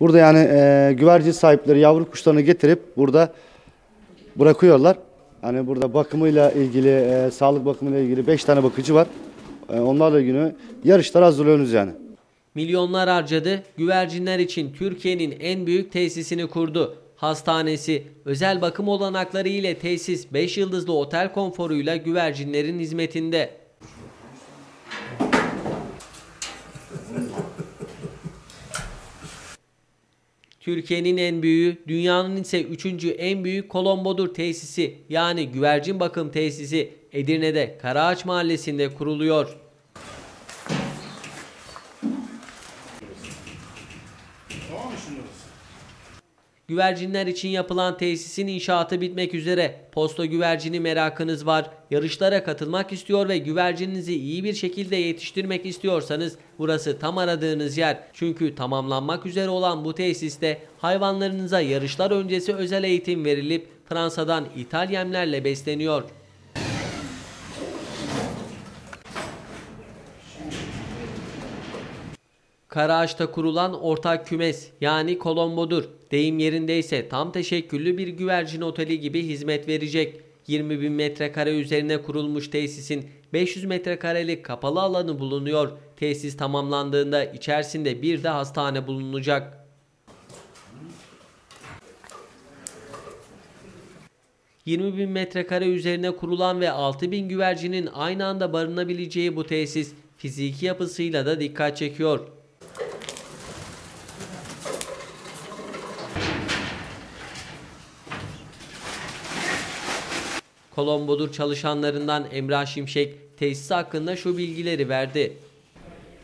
Burada yani e, güvercin sahipleri yavru kuşlarını getirip burada bırakıyorlar. Hani burada bakımıyla ilgili, e, sağlık bakımıyla ilgili 5 tane bakıcı var. E, onlarla ilgili yarışlar hazırlıyoruz yani. Milyonlar harcadı, güvercinler için Türkiye'nin en büyük tesisini kurdu. Hastanesi, özel bakım olanakları ile tesis 5 yıldızlı otel konforuyla güvercinlerin hizmetinde. Türkiye'nin en büyüğü, dünyanın ise üçüncü en büyük Kolombodur tesisi yani güvercin bakım tesisi Edirne'de Karaağaç Mahallesi'nde kuruluyor. Güvercinler için yapılan tesisin inşaatı bitmek üzere. Posta güvercini merakınız var. Yarışlara katılmak istiyor ve güvercininizi iyi bir şekilde yetiştirmek istiyorsanız burası tam aradığınız yer. Çünkü tamamlanmak üzere olan bu tesiste hayvanlarınıza yarışlar öncesi özel eğitim verilip Fransa'dan ithal yemlerle besleniyor. Karaağaç'ta kurulan ortak kümes yani Kolombodur. Deyim yerindeyse tam teşekküllü bir güvercin oteli gibi hizmet verecek. 20 bin metrekare üzerine kurulmuş tesisin 500 metrekarelik kapalı alanı bulunuyor. Tesis tamamlandığında içerisinde bir de hastane bulunacak. ...20 bin metrekare üzerine kurulan ve 6 bin güvercinin aynı anda barınabileceği bu tesis... ...fiziki yapısıyla da dikkat çekiyor. Kolombodur çalışanlarından Emrah Şimşek tesis hakkında şu bilgileri verdi.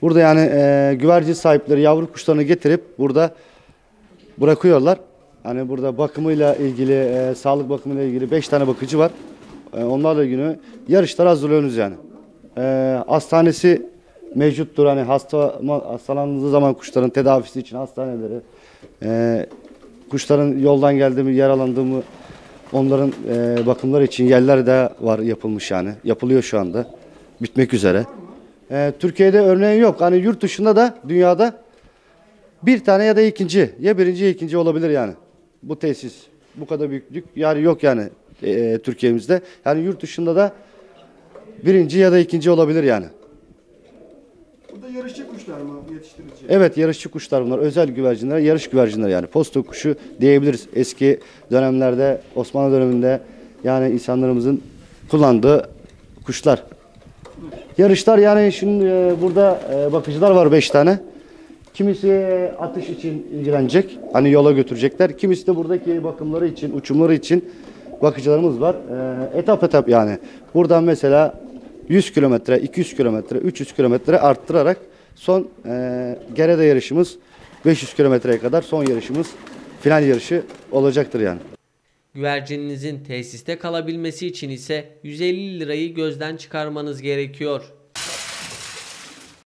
Burada yani e, güvercin sahipleri yavru kuşlarını getirip burada bırakıyorlar. Hani burada bakımıyla ilgili, e, sağlık bakımıyla ilgili 5 tane bakıcı var. E, onlarla ilgili yarışlar hazırlıyoruz yani. E, hastanesi mevcuttur. Hani hasta hastalandığı zaman kuşların tedavisi için hastaneleri, e, kuşların yoldan geldiği mi, yaralandığı mı onların e, bakımları için yerler de var yapılmış yani. Yapılıyor şu anda. Bitmek üzere. E, Türkiye'de örneği yok. Hani yurt dışında da dünyada bir tane ya da ikinci. Ya birinci ya ikinci olabilir yani. Bu tesis. Bu kadar büyüklük yani yok yani e, Türkiye'mizde. Yani yurt dışında da birinci ya da ikinci olabilir yani. Burada yarışçı kuşlar mı yetiştirici? Evet yarışçı kuşlar bunlar. Özel güvercinler, yarış güvercinler yani. Posta kuşu diyebiliriz. Eski dönemlerde Osmanlı döneminde yani insanlarımızın kullandığı kuşlar. Yarışlar yani şimdi e, burada e, bakıcılar var 5 tane. Kimisi e, atış için ilgilenecek. Hani yola götürecekler. Kimisi de buradaki bakımları için, uçumları için bakıcılarımız var. Etap etap yani. Buradan mesela 100 kilometre, 200 kilometre, 300 kilometre arttırarak son e, Gerede yarışımız 500 kilometreye kadar son yarışımız final yarışı olacaktır yani. Güvercininizin tesiste kalabilmesi için ise 150 lirayı gözden çıkarmanız gerekiyor.